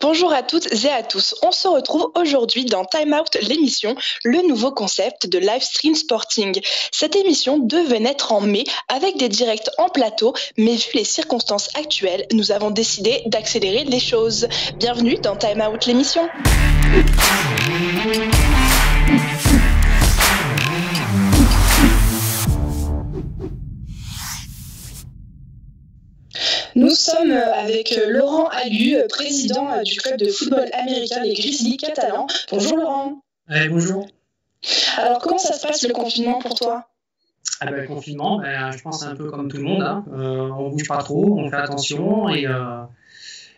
Bonjour à toutes et à tous. On se retrouve aujourd'hui dans Time Out l'émission, le nouveau concept de live stream sporting. Cette émission devait naître en mai avec des directs en plateau, mais vu les circonstances actuelles, nous avons décidé d'accélérer les choses. Bienvenue dans Time Out l'émission. Nous sommes avec Laurent Allu, président du club de football américain les Grizzlies catalans. Bonjour Laurent. bonjour. Alors comment ça se passe le confinement pour toi? Ah ben, Le confinement, ben, je pense un peu comme tout le monde. Hein. Euh, on bouge pas trop, on fait attention et, euh,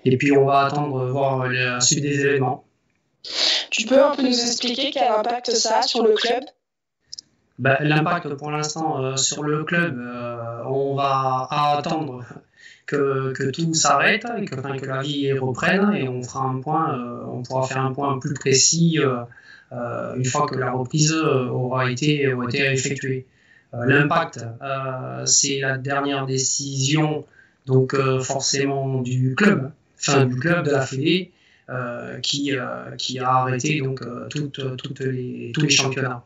et puis on va attendre voir la suite des événements. Tu peux un peu nous expliquer quel impact ça a sur le club? Ben, L'impact pour l'instant euh, sur le club, on va attendre que, que tout s'arrête et que, que, la vie reprenne et on fera un point, euh, on pourra faire un point plus précis euh, euh, une fois que la reprise aura été, aura été effectuée. L'impact, c'est la dernière décision donc forcément du club, enfin du club de la Fédé, qui, qui a arrêté donc toutes, toutes les, tous les championnats.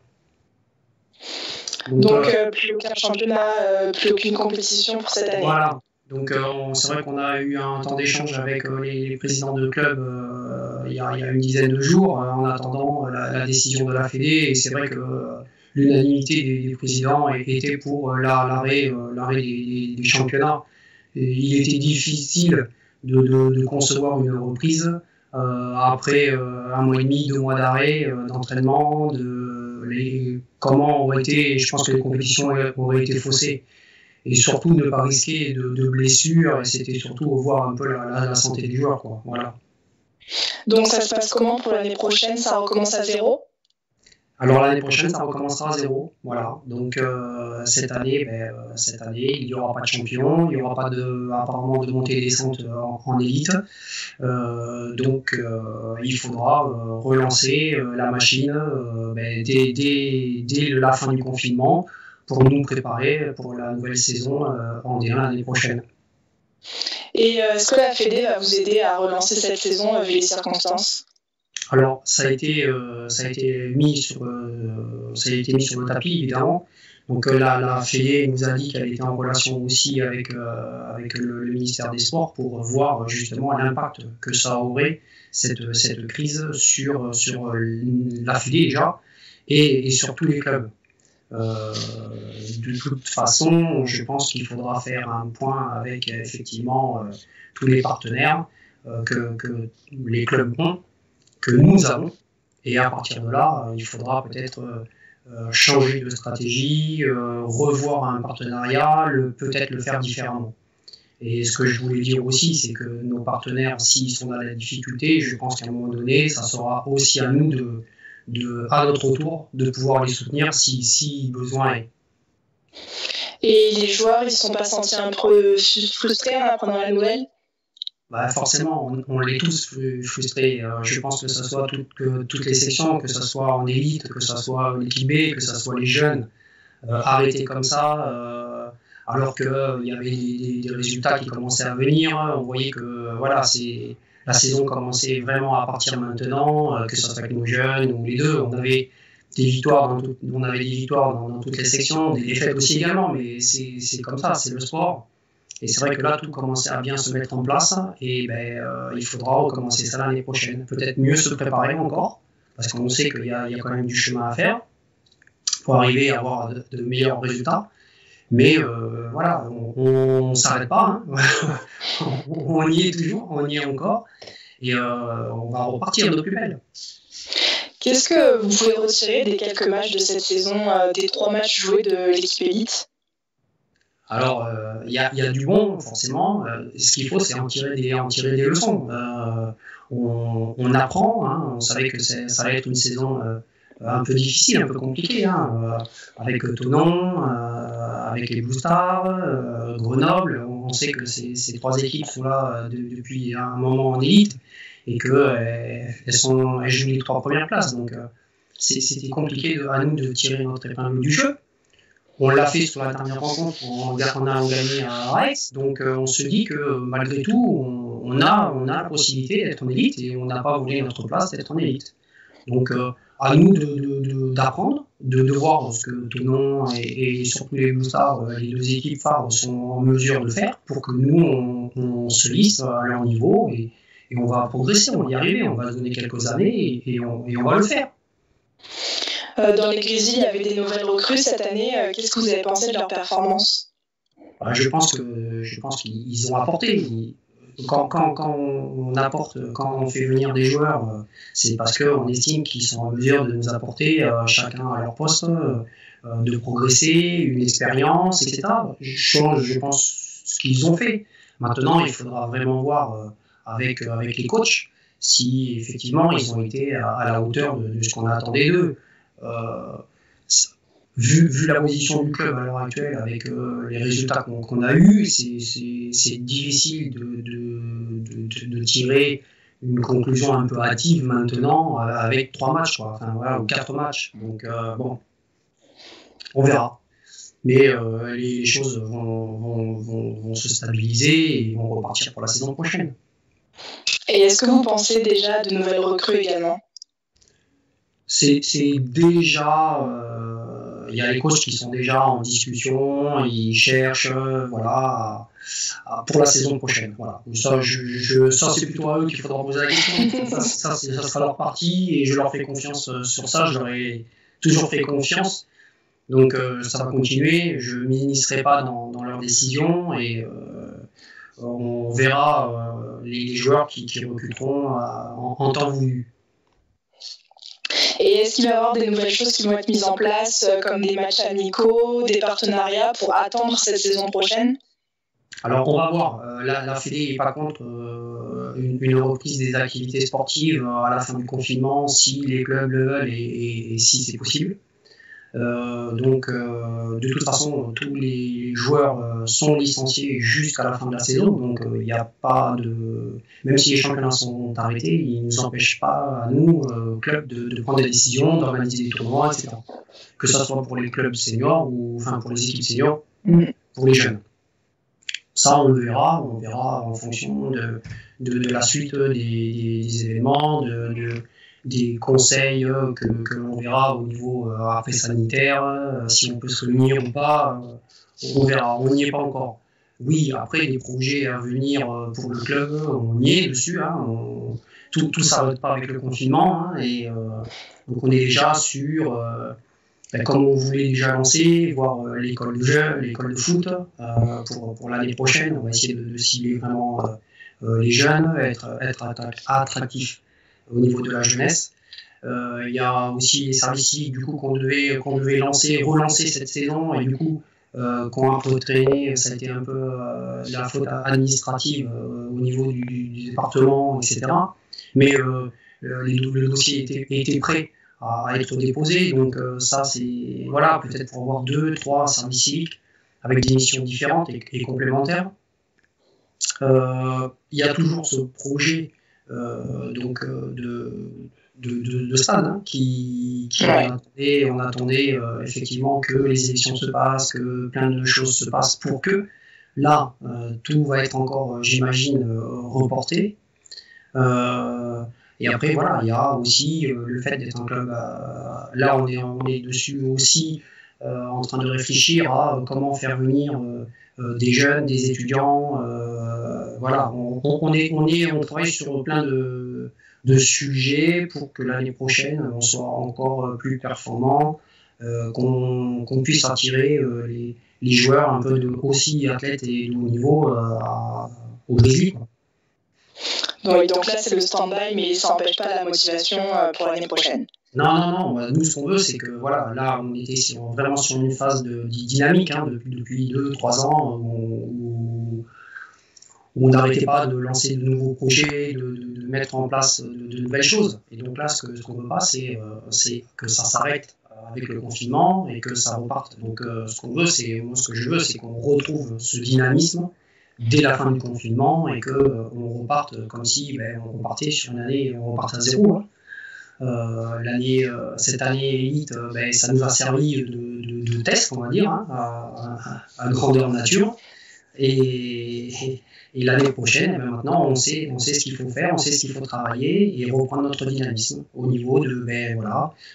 Donc, plus aucun championnat, plus aucune compétition pour cette année. Voilà, donc euh, c'est vrai qu'on a eu un temps d'échange avec euh, les, présidents de club euh, il, y a, une dizaine de jours en attendant la, décision de la Fédé et c'est vrai que l'unanimité des, présidents était pour l'arrêt des, des, championnats. il était difficile de, concevoir une reprise après un mois et demi, deux mois d'arrêt d'entraînement, de les, comment ont été, je pense que les compétitions auraient été faussées et surtout ne pas risquer de, blessures. Et c'était surtout voir un peu la, santé des joueurs. Quoi. Voilà. Donc ça se passe comment pour l'année prochaine? Ça recommence à zéro? Alors l'année prochaine, ça recommencera à zéro. Voilà. Donc euh, cette année, ben, euh, cette année, il n'y aura pas de champion, il n'y aura pas de, apparemment de montée et descente en, élite. Euh, donc il faudra relancer la machine ben, dès, dès, la fin du confinement pour nous préparer pour la nouvelle saison euh, en D1 l'année prochaine. Et euh, est-ce que la Fédé va vous aider à relancer cette saison euh, vu les circonstances? Alors, ça a été, ça a été mis sur, ça a été mis sur le tapis évidemment. Donc la, la Fédé nous a dit qu'elle était en relation aussi avec, avec le, ministère des Sports pour voir justement l'impact que ça aurait cette, cette crise sur, sur la Fédé déjà et, et sur tous les clubs. Euh, de toute façon, je pense qu'il faudra faire un point avec effectivement euh, tous les partenaires euh, que, que, les clubs ont, que nous avons. Et à partir de là, il faudra peut-être changer de stratégie, revoir un partenariat, peut-être le faire différemment. Et ce que je voulais dire aussi, c'est que nos partenaires, s'ils sont dans la difficulté, je pense qu'à un moment donné, ça sera aussi à nous de, à notre tour de pouvoir les soutenir si, si besoin est. Et les joueurs, ils ne sont pas sentis un peu frustrés en apprenant la nouvelle? Bah forcément, on, on est tous frustrés. Euh, je pense que ce soit que, toutes les sections, que ce soit en élite, que ce soit l'équipe B, que ce soit les jeunes, euh, arrêtés comme ça, euh, alors qu'il y avait des, des, résultats qui commençaient à venir. On voyait que voilà, c'est la saison commençait vraiment à partir maintenant, euh, que ce soit avec nos jeunes ou les deux. On avait des victoires dans, toutes les sections, des défaites aussi également, mais c'est comme ça, c'est le sport. Et c'est vrai que là, tout commençait à bien se mettre en place et ben, euh, il faudra recommencer ça l'année prochaine. Peut-être mieux se préparer encore, parce qu'on sait qu'il y, a quand même du chemin à faire pour arriver à avoir de meilleurs résultats. Mais euh, voilà, on ne s'arrête pas, hein. on y est toujours, on y est encore, et euh, on va repartir de plus belle. Qu'est-ce que vous pouvez retirer des quelques matchs de cette saison, euh, des trois matchs joués de l'équipe élite? Alors, il y, a, y, a du bon, forcément. ce qu'il faut, c'est en tirer des, en tirer des leçons. On, on, apprend. Hein. on savait que ça allait être une saison un peu difficile, un peu compliqué, hein, avec Tonon, avec les Blue euh, Grenoble. On sait que ces, trois équipes sont là euh, depuis un moment en élite et qu'elles euh, sont jouent les trois premières places. Donc c'était compliqué à nous de tirer notre épingle du jeu. On l'a fait sur la dernière rencontre, on, a gagné à Rex, donc on se dit que malgré tout, on, on, a, on a la possibilité d'être en élite et on n'a pas voulu notre place d'être en élite. Donc, à nous d'apprendre, de, de, voir ce que Tonon et, et surtout les Stars, les deux équipes phares, sont en mesure de faire pour que nous, on, se lisse à leur niveau et, et, on va progresser, on va y arriver, on va se donner quelques années et, on, on, va le faire. dans les Grizzlies, il y avait des nouvelles recrues cette année. Qu'est-ce que vous avez pensé de leur performance? Bah, Je pense que je pense qu'ils ont apporté quand, on apporte, quand on fait venir des joueurs, euh, c'est parce qu'on estime qu'ils sont en mesure de nous apporter euh, chacun à leur poste, euh, de progresser, une expérience, etc. Je, je pense ce qu'ils ont fait. Maintenant, il faudra vraiment voir avec, les coachs si effectivement ils ont été à, la hauteur de ce qu'on attendait d'eux vu, vu, la position du club à l'heure actuelle, avec euh, les résultats qu'on a eus, c'est difficile de, de, de, tirer une conclusion un peu hâtive maintenant euh, avec trois matchs, quoi. Enfin, voilà, ou quatre matchs. Donc, euh, bon, on verra. Mais les choses vont, vont, vont, vont, se stabiliser et vont repartir pour la saison prochaine. Et est-ce que vous pensez déjà de nouvelles recrues également? C'est déjà il y a les coachs qui sont déjà en discussion, ils cherchent, voilà, pour la saison prochaine. Voilà. Ça, je, ça c'est plutôt à eux qu'il faudra poser la question. ça, ça, ça, sera leur partie et je leur fais confiance euh, sur ça. Je leur ai toujours fait confiance. Donc euh, ça va continuer. Je ne m'initierai pas dans, dans, leurs décisions et euh, on verra les, joueurs qui, qui recruteront en, en temps voulu. Et est-ce qu'il va y avoir des nouvelles choses qui vont être mises en place, euh, comme des matchs amicaux, des partenariats pour attendre cette saison prochaine? Alors on va voir, euh, la, la Fédé n'est pas contre euh, une, reprise des activités sportives à la fin du confinement si les clubs le veulent et si c'est possible. Euh, donc, euh, de toute façon, tous les joueurs euh, sont licenciés jusqu'à la fin de la saison. Donc, il n'y a pas de. Même si les championnats sont arrêtés, ils ne nous empêchent pas, à nous, clubs, de, de, prendre des décisions, d'organiser des tournois, etc. Que ce soit pour les clubs seniors ou enfin pour les équipes seniors, mm. pour les jeunes. Ça, on le verra. On verra en fonction de, de, de la suite des, des, des événements, de des conseils euh, que, l'on verra au niveau euh, après sanitaire, euh, si on peut se réunir ou pas, on verra, on n'y est pas encore. Oui, après, des projets à venir pour le club, on y est dessus. Hein, tout, tout s'arrête pas avec le confinement. Hein, et donc, on est déjà sur, ben, comme on voulait déjà lancer, voir l'école de jeu, l'école de foot pour, l'année prochaine. On va essayer de, de cibler vraiment les jeunes, être, être attractif au niveau de la jeunesse. Euh, il y a aussi les services du coup qu'on devait qu'on devait lancer, relancer cette saison et du coup euh, qu'on a un peu traîné, ça a été un peu euh, la faute administrative au niveau du, département, etc. Mais les, le dossier était, était prêt à, être déposé, donc ça c'est voilà peut-être pour avoir deux, trois services civiques avec des missions différentes et, complémentaires. Il y a toujours ce projet euh, donc euh, de, de, de, stade hein, qui, qui on attendait, euh, effectivement que les élections se passent, que plein de choses se passent pour que là tout va être encore, j'imagine, reporté. et après voilà, il y a aussi le fait d'être un club. là on est, on est dessus aussi en train de réfléchir à comment faire venir des jeunes, des étudiants voilà, on, est, on, est, on travaille sur plein de, de sujets pour que l'année prochaine, on soit encore plus performant, euh, qu'on puisse attirer euh, les, les, joueurs un peu de, aussi athlètes et de haut niveau euh, au Brésil. donc là, c'est le stand-by, mais ça n'empêche pas la motivation pour l'année prochaine. Non, non, non. Nous, ce qu'on veut, c'est que voilà, là, on était vraiment sur une phase dynamique hein, depuis, depuis deux, trois ans où, on n'arrêtait pas de lancer de nouveaux projets, de, mettre en place de, nouvelles choses. Et donc là, ce qu'on ne veut pas, euh, c'est que ça s'arrête avec le confinement et que ça reparte. Donc euh, ce qu'on veut, c'est moi ce que je veux, c'est qu'on retrouve ce dynamisme dès la fin du confinement et que euh, on reparte comme si ben, on repartait sur une année, on repart à zéro. Hein. L'année, cette année élite, ben, ça nous a servi de, test, on va dire, hein, à, à, grandeur nature. Et, l'année prochaine, ben, maintenant, on sait, ce qu'il faut faire, on sait ce qu'il faut travailler et reprendre notre dynamisme au niveau ben,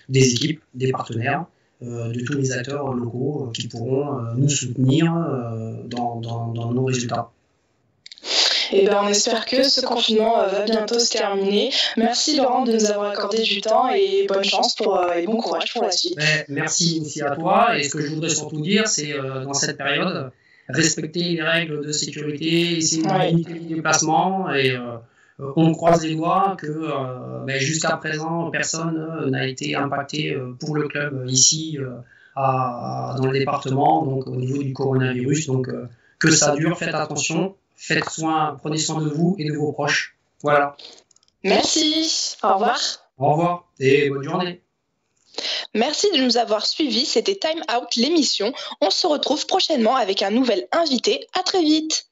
des équipes, des partenaires, euh, de tous les acteurs locaux qui pourront nous soutenir dans nos résultats. Et ben, on espère que ce confinement euh, va bientôt se terminer. Merci Laurent de nous avoir accordé du temps et bonne chance pour, euh, et bon courage pour la suite. merci aussi à toi. Et ce que je voudrais surtout dire, c'est euh, dans cette période, respecter les règles de sécurité, essayer de limiter les déplacements et on croise les doigts que ben, jusqu'à présent personne n'a été impacté pour le club ici à, dans le département, donc au niveau du coronavirus. Donc que ça dure, faites attention faites soin, prenez soin de vous et de vos proches. Voilà. Merci. Au revoir. Au revoir et bonne journée. Merci de nous avoir suivis. C'était Time Out, l'émission. On se retrouve prochainement avec un nouvel invité. À très vite.